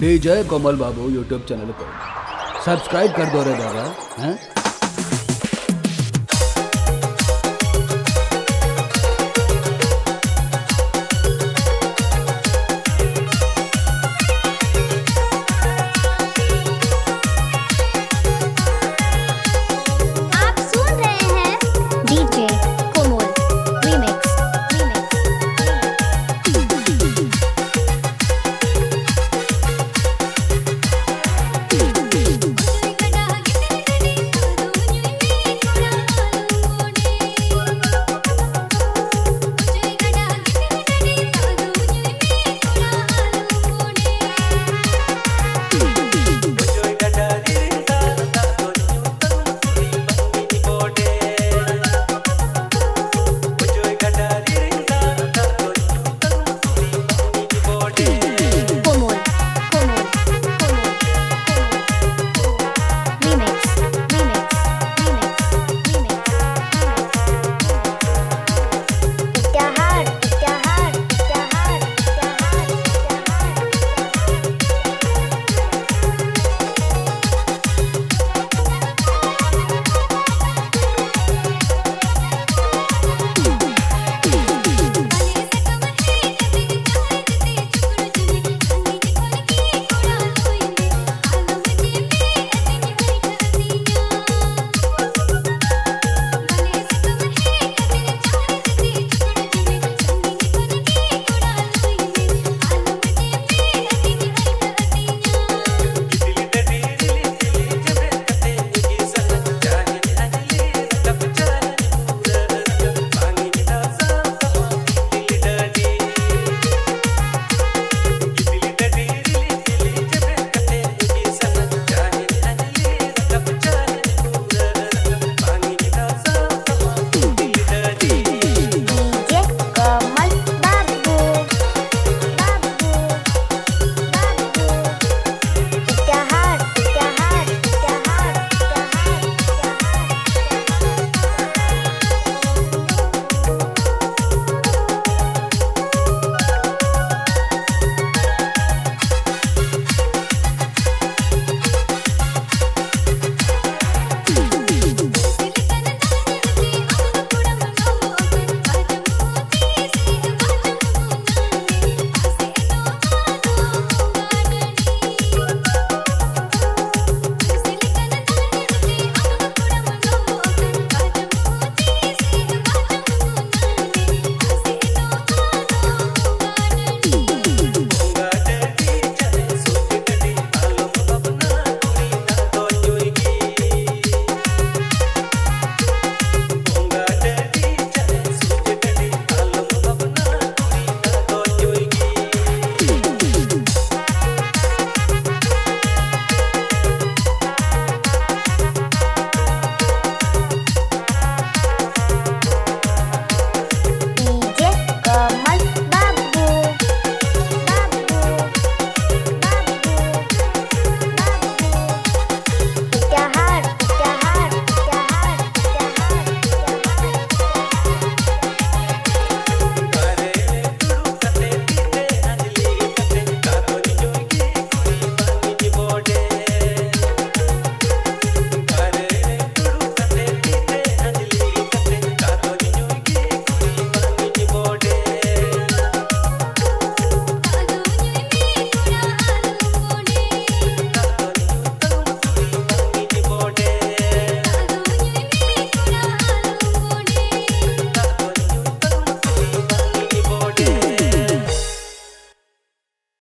DJ Kamal Babu YouTube channel को subscribe कर दो रे दादा हैं?